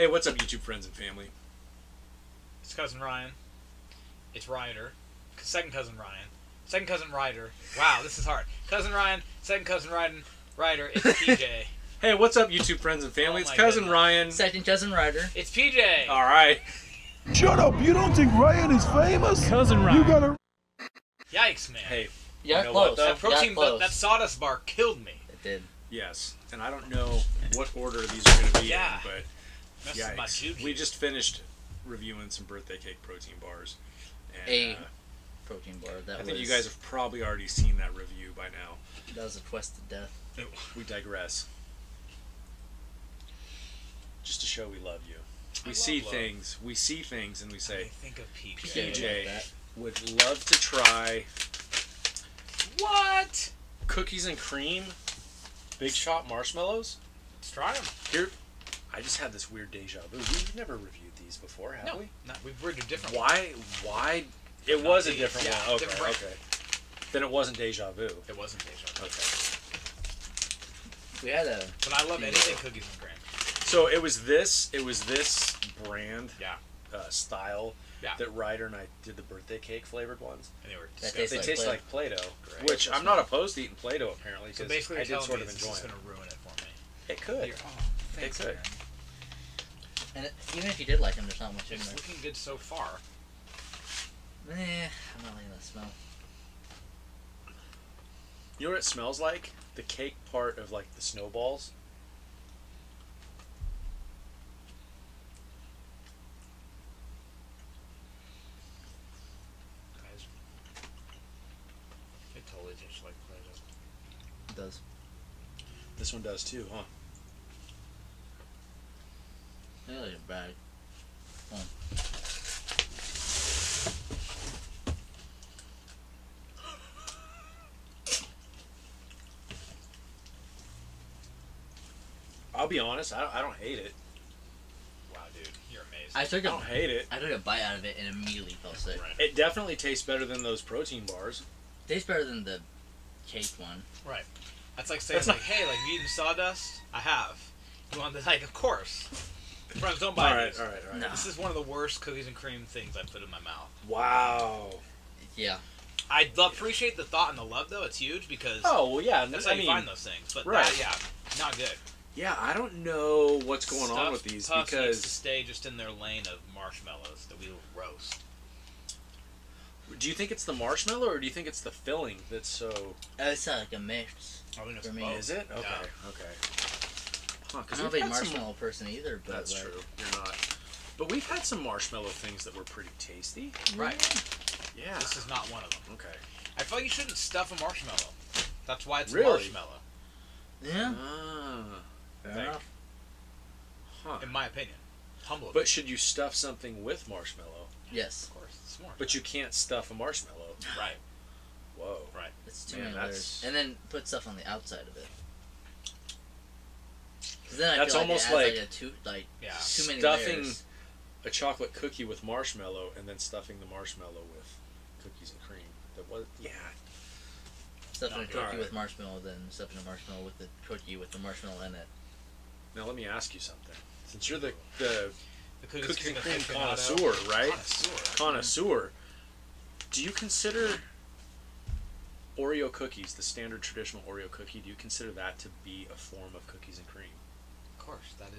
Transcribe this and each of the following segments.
Hey, what's up, YouTube friends and family? It's cousin Ryan. It's Ryder. Second cousin Ryan. Second cousin Ryder. Wow, this is hard. Cousin Ryan. Second cousin Ryan. Ryder. It's PJ. Hey, what's up, YouTube friends and family? Oh it's cousin goodness. Ryan. Second cousin Ryder. it's PJ. All right. Shut up! You don't think Ryan is famous? Cousin Ryan. You gotta. Yikes, man. Hey, Yeah, You know close. though? that protein, yeah, close. that sawdust bar killed me. It did. yes, and I don't know what order these are going to be Yeah. in, but Messes my yikes. We just finished reviewing some birthday cake protein bars. And, A uh, protein bar. That I was. think you guys have probably already seen that review by now. That was a twisted death. We digress. Just to show we love you. We I see love love. things. We see things and we I say, think of PJ. PJ. like would love to try What? cookies and cream Big Shot marshmallows. Let's try them. Here, I just had this weird deja vu. We've never reviewed these before, have No, we? no, we've read a different one. Why? Why? It was a different yeah, one. Okay, different okay. Then it wasn't deja vu. It wasn't deja vu. Okay. We had a. But I love anything cookies and cream. So it was this. It was this brand. Yeah. Uh, style. Yeah. That Ryder and I did the birthday cake flavored ones. And they were That disgusting. tastes They like taste Play-Doh. like Play-Doh, Great. which I'm not opposed to eating Play-Doh apparently So because basically, I did sort me of enjoy is it. going to ruin it for me. It could. You're- oh, thanks, could. man. And it, even if you did like them, there's not much in It's there. looking good so far. Eh, I'm not liking the smell. You know what it smells like? The cake part of like the snowballs. Guys, it totally tastes like Play-Doh. It does. This one does too, huh? It like. I'll be honest, I don't, I don't hate it. Wow, dude, you're amazing. I took I a. don't hate it. I took a bite out of it and immediately felt sick. Right. It definitely tastes better than those protein bars. Tastes better than the cake one. Right. That's like saying, That's like, not- hey, like, you eaten sawdust? I have. You want this? Like, of course. Friends, don't buy All right, these. all right, all right. No. This is one of the worst cookies and cream things I've put in my mouth. Wow. Yeah. I lo- appreciate the thought and the love, though. It's huge because Oh well, yeah. that's I how you mean, find those things. But right. that, yeah, not good. yeah. I don't know what's going on with these Puffs needs to stay just in their lane of marshmallows that we will roast. Do you think it's the marshmallow or do you think it's the filling that's so? It's uh, like a mix. I think it's For me, both. Is it? Okay. Yeah. Okay. Huh? I'm not a we've big had some. marshmallow person either, but That's like, true. You're not. But we've had some marshmallow things that were pretty tasty. Right. Yeah. This is not one of them. Okay. I feel like you shouldn't stuff a marshmallow. That's why it's Really? marshmallow, Yeah. Ah. Fair Thank- enough. Huh. in my opinion. Humble. But should you stuff something with marshmallow? Yes. of course, it's more. But you can't stuff a marshmallow. right. Whoa. Right. It's too Man, many that's- layers. And then put stuff on the outside of it. 'Cause then I That's feel almost like, it adds, like a too, like Yeah. too many stuffing layers. a chocolate cookie with marshmallow and then stuffing the marshmallow with cookies and cream. That was yeah. Stuffing a cookie alright. with marshmallow, then stuffing a marshmallow with the cookie with the marshmallow in it. Now let me ask you something. Since you're the the The cookies, cookies and cream aficionado. connoisseur, right? Connoisseur. Connoisseur. Do you consider Oreo cookies, the standard traditional Oreo cookie, do you consider that to be a form of cookies and cream?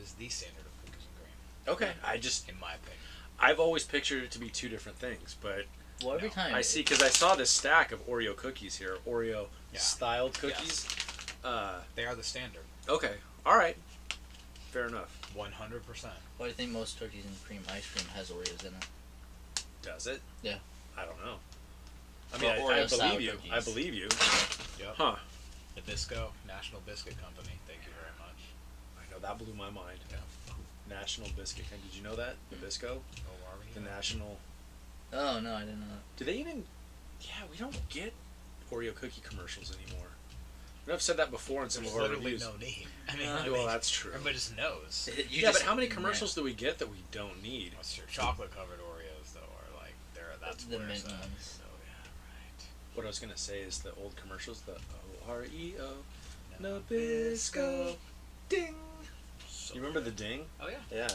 Of course, that is the standard of cookies and cream, Okay. I just in my opinion. I've always pictured it to be two different things, but Well, every No, time I see because I saw this stack of Oreo cookies here, Oreo Yeah. styled cookies. Uh, They are the standard. okay, all right, fair enough. One hundred percent. Why I think most cookies and cream ice cream has Oreos in it? Does it? Yeah. I don't know. I mean, Well, I, I believe you. I believe you. Yep. Huh? Nabisco, National Biscuit Company. Thank you very much. I know that blew my mind. Yeah. National Biscuit. Company. Did you know that Nabisco? Oh, are we? The national. Oh no, I didn't know Do they even? Yeah, we don't get Oreo cookie commercials anymore. I know I've said that before in some There's of our literally reviews. no need. I mean, Uh, well, that's true. everybody just knows. that. Yeah, just- but how many commercials do we get that we don't need? What's your chocolate covered Oreos though? Are like they're that's The where it's mint at. ones. So yeah, right. What I was gonna say is the old commercials, the O R E O No Nabisco ding. So You remember the ding? Oh yeah. Yeah.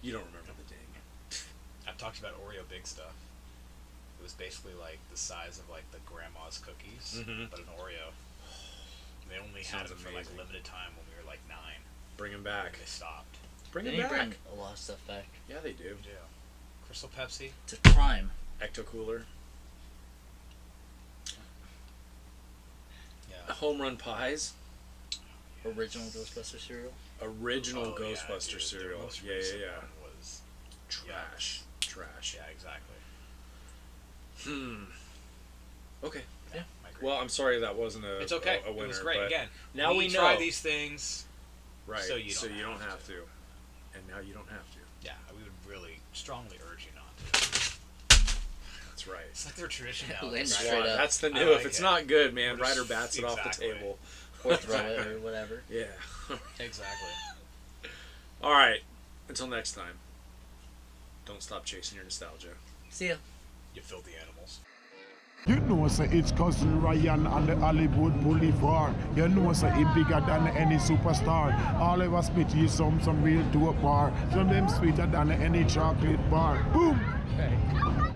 You don't remember the ding. I've talked about Oreo Big Stuf. It was basically like the size of like the grandma's cookies, Mhm. but an Oreo. They only had Sounds them for like limited time when we were like nine. Bring him And back. they stopped. Bring They him need to back. bring a lot of stuff back. Yeah, they do. Yeah. Crystal Pepsi. It's a crime. Ecto Cooler. Yeah. Home Run Pies. Original Ghostbuster cereal. Original Oh, yeah, Ghostbuster dude, the cereal. Yeah, yeah, yeah. one Was Trash. Trash. yeah, exactly. Hmm. Okay. Yeah. Well, I'm sorry that wasn't a, it's okay. a, a winner. it was great. Again, now we, try know. these things. right. so you don't don't have have to. And now you don't have to. Yeah, we would really strongly urge you not to. That's right. It's like their tradition now. Lynn That's That's, the new. like if it's it. not good, man, We're just- Ryder bats it off the table. Or throw it or whatever. Yeah. Exactly. All right. Until next time. Don't stop chasing your nostalgia. See ya. You filthy animals. You know, say it's cousin Ryan on the Hollywood Boulevard. You know, say he bigger than any superstar. All of us spit you some, some real dope bar. Some them sweeter than any chocolate bar. Boom! Okay.